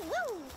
Woo!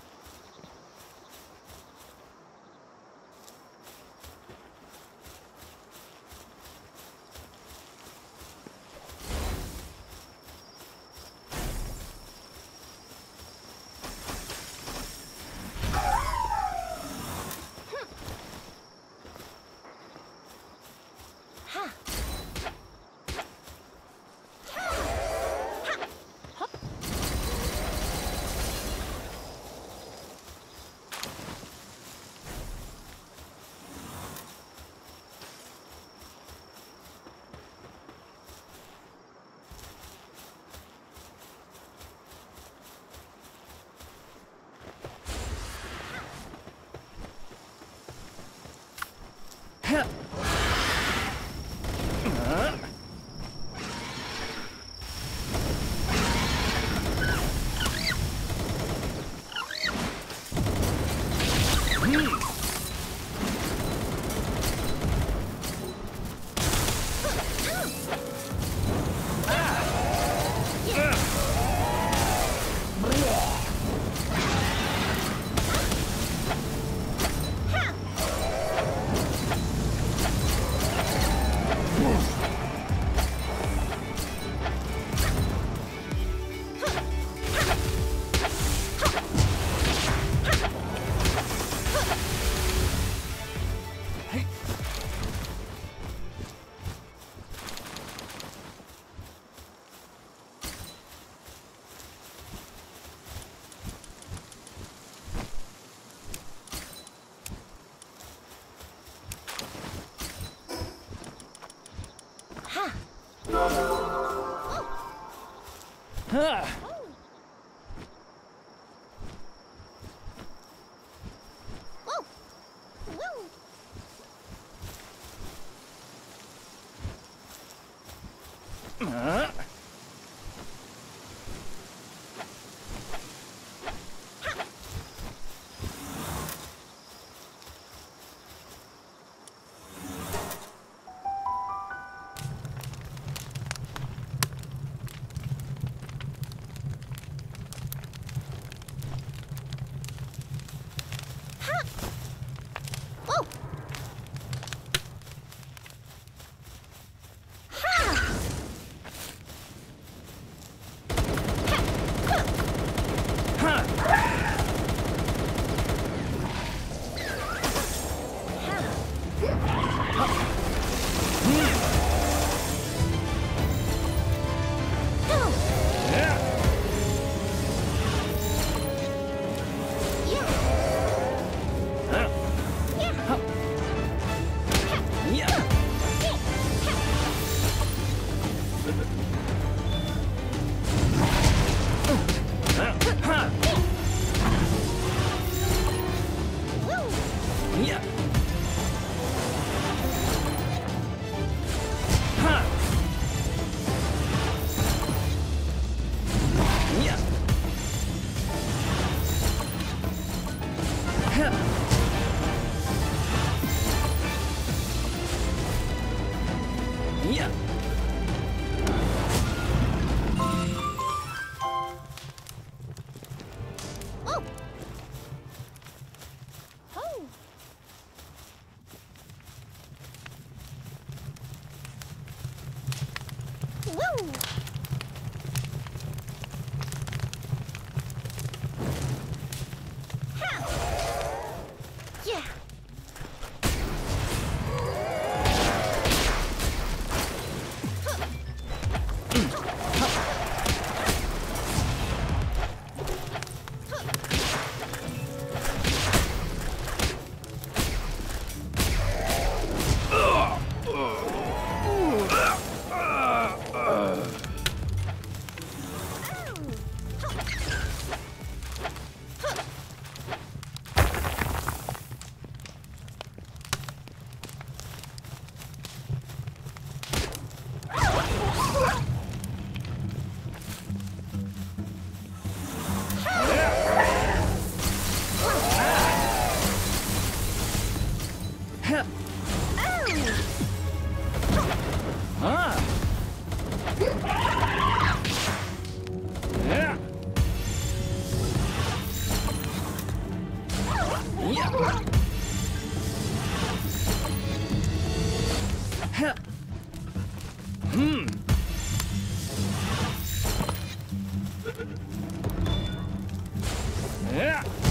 Yeah. Yeah.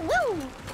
Woo!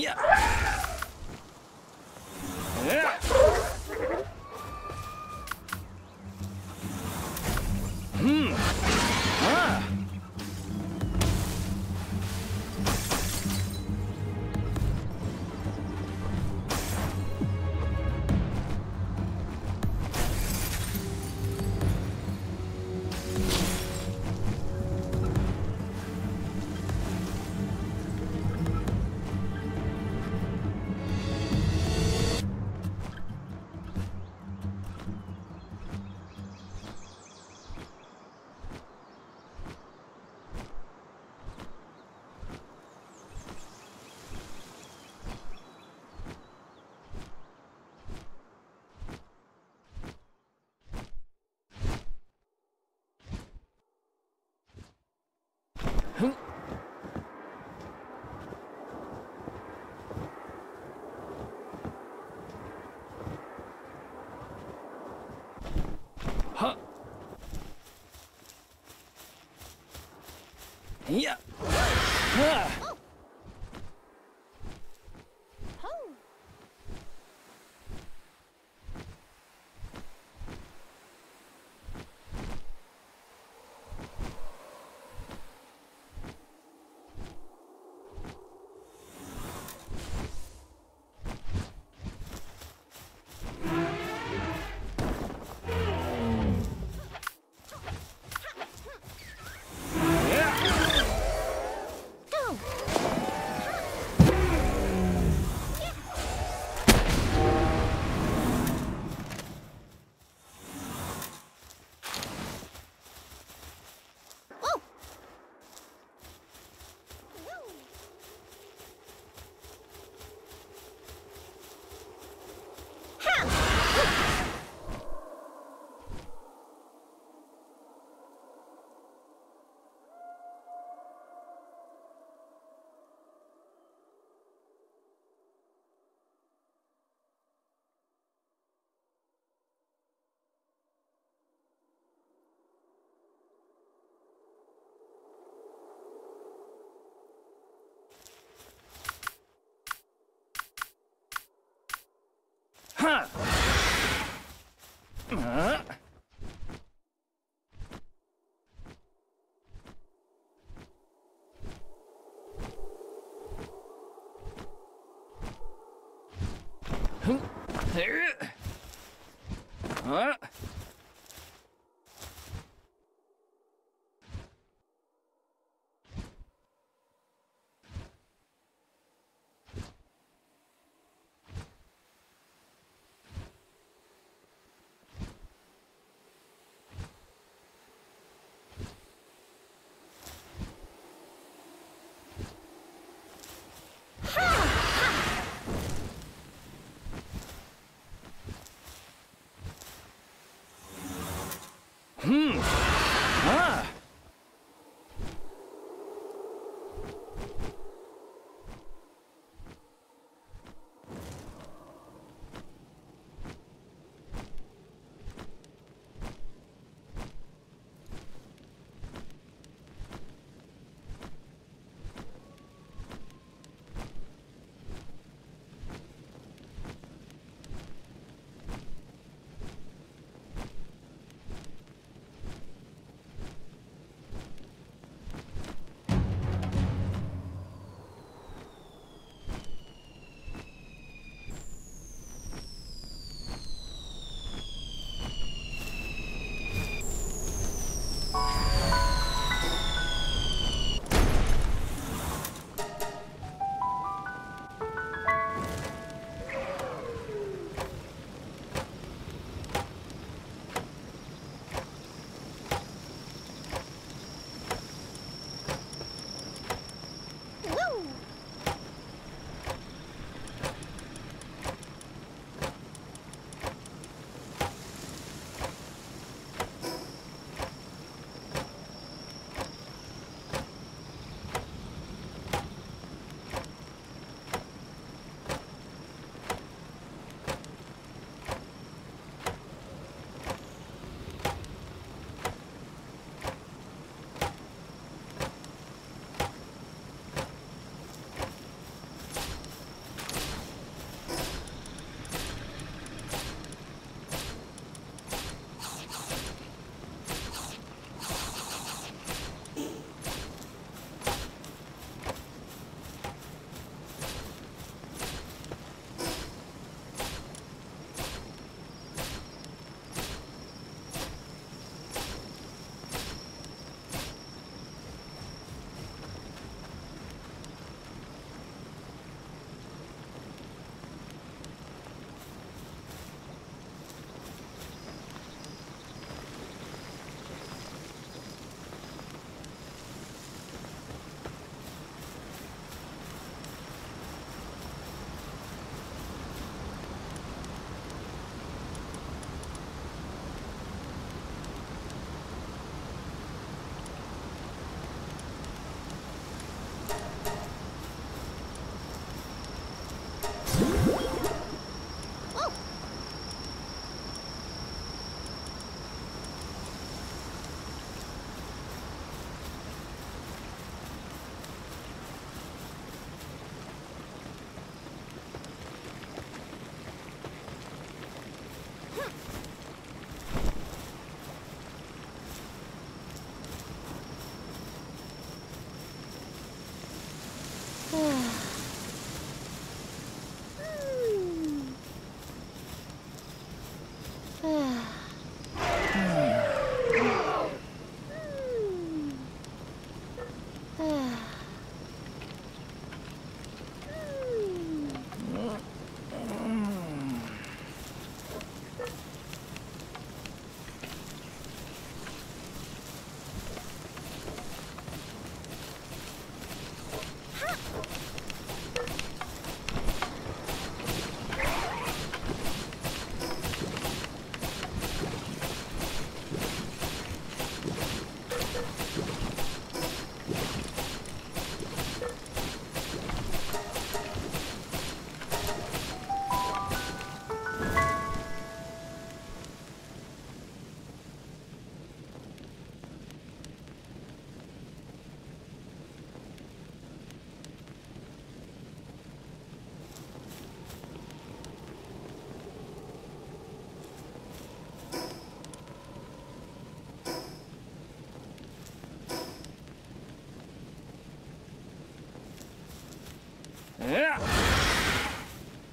呀，Yeah. Ah.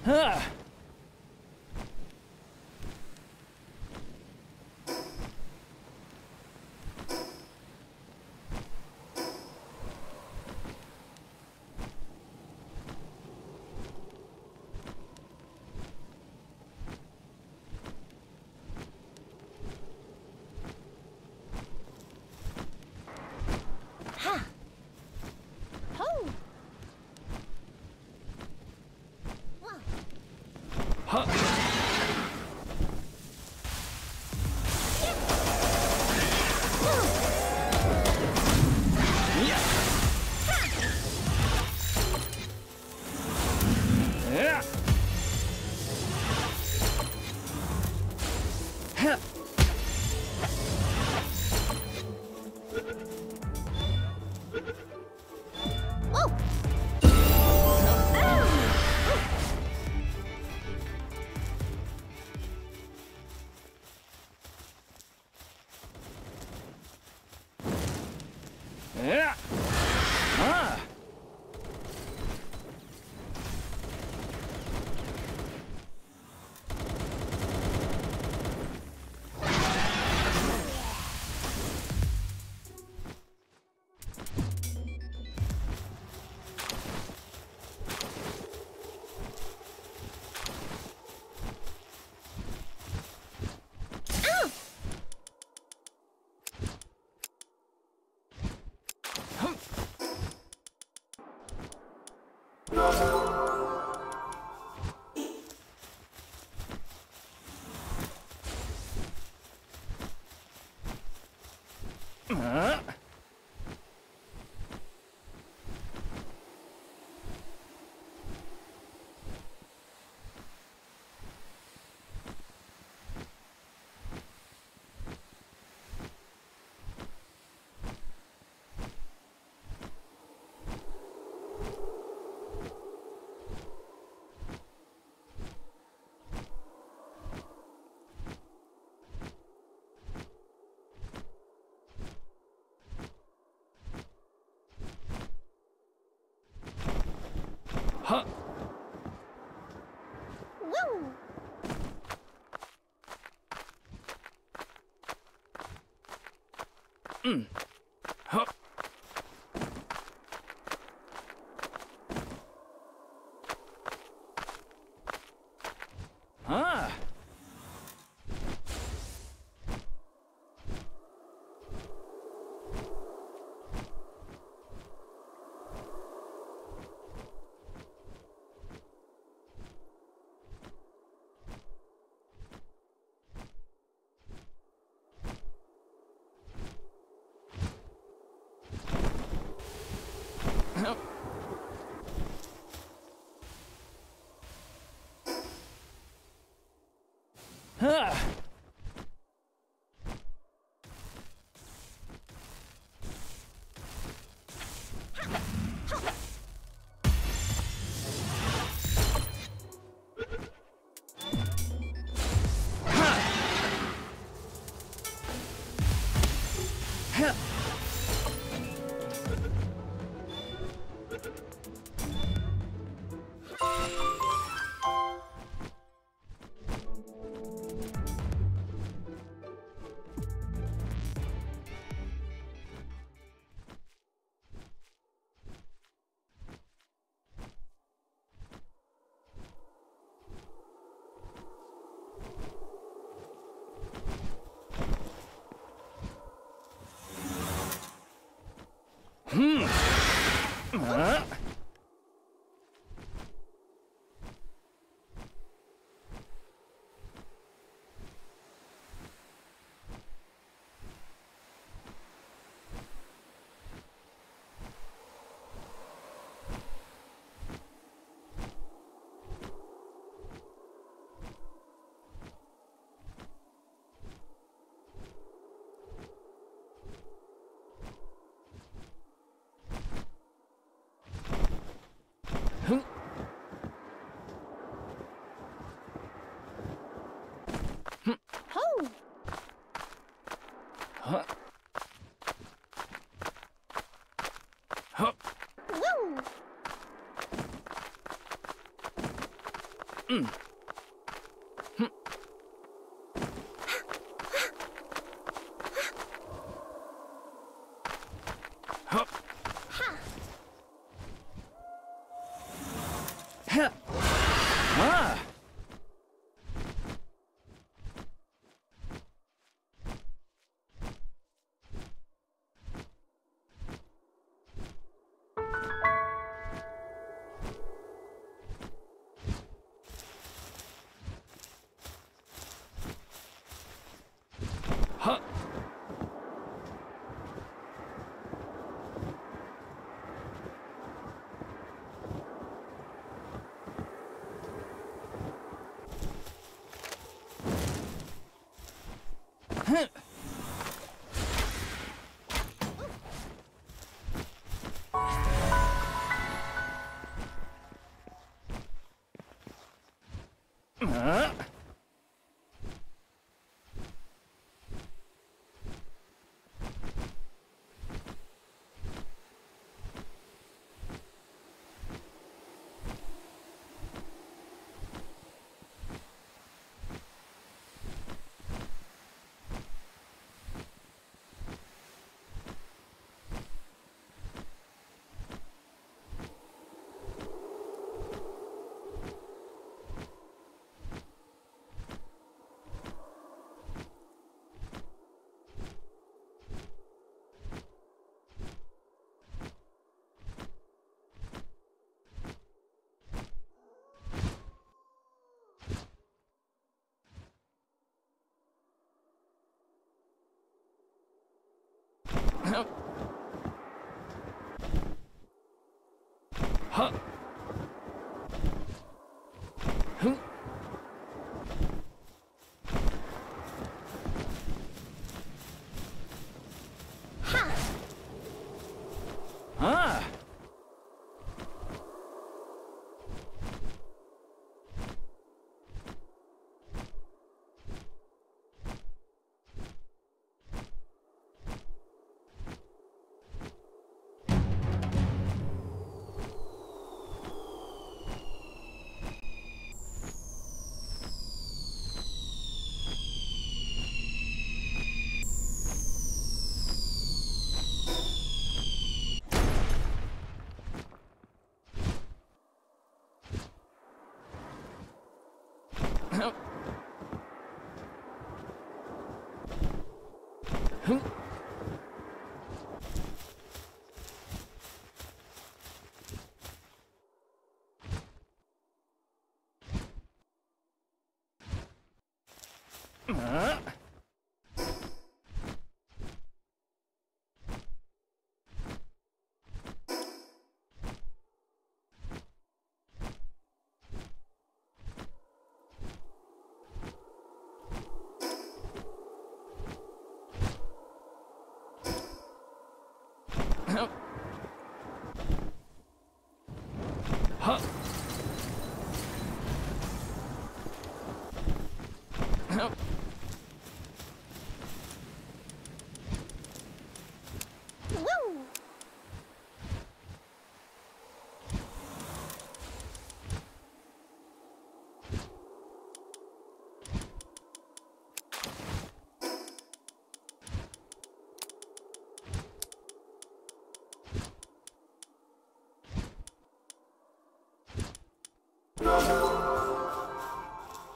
Huh. Huh. Yeah. Huh. Ah. Huh. Ho! Huh. Huh. Woo! Hup. Huh. Huh. Huh. Ha! Ah. Huh. Huh. Uh. Huh. Huh. Huh. Woo!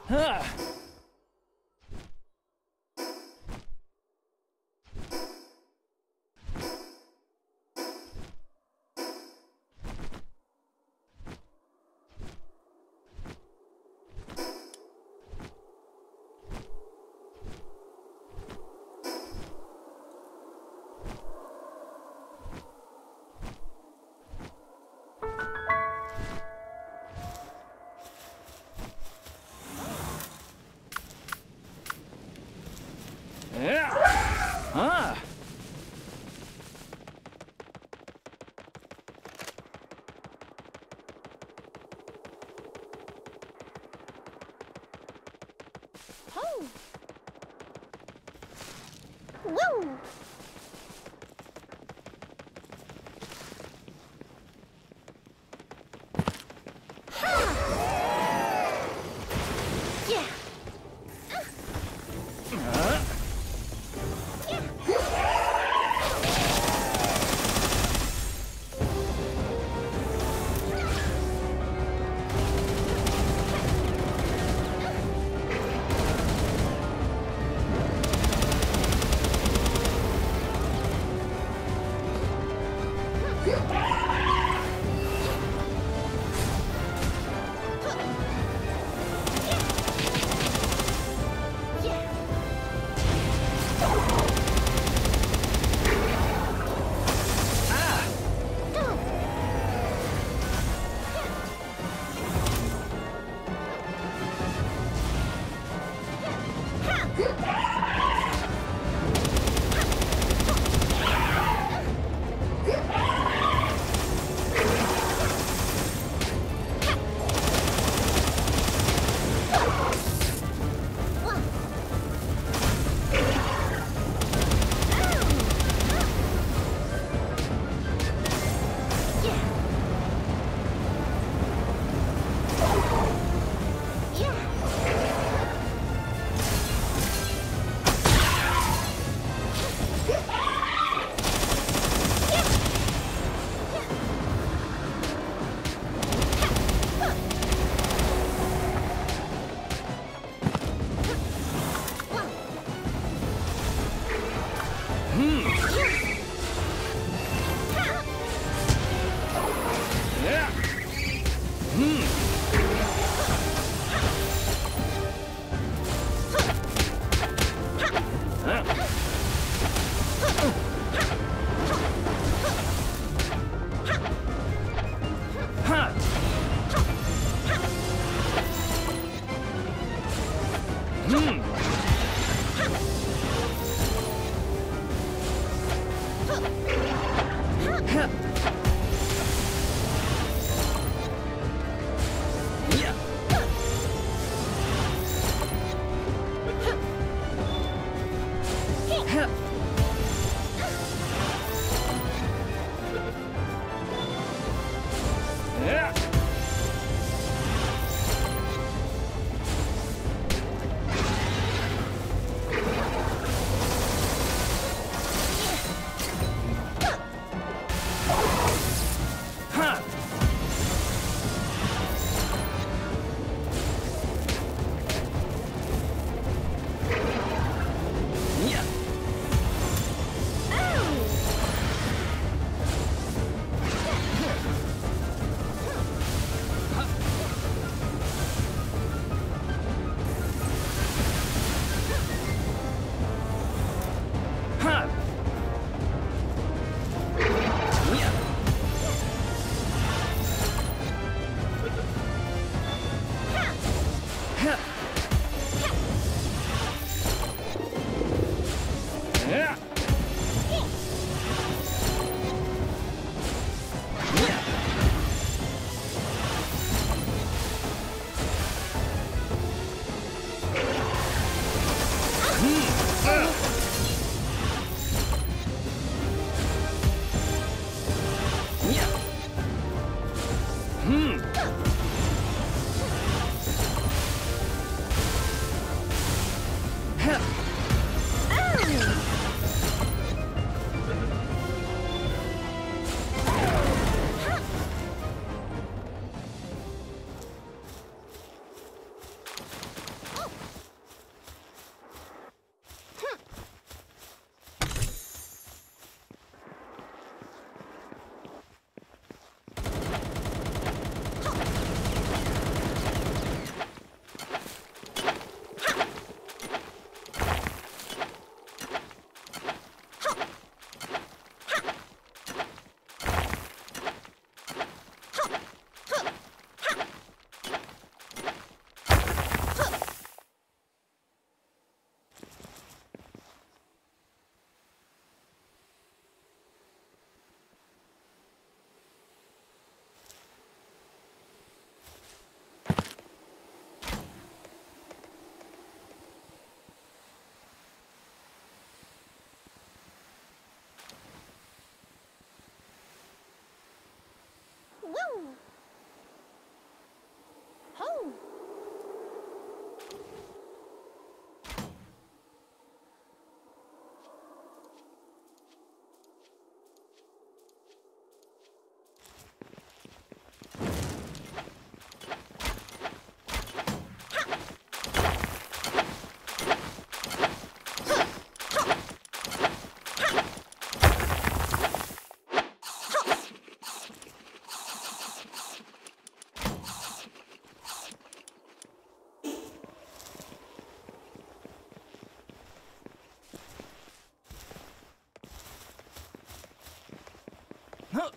Ah. 没。Huh.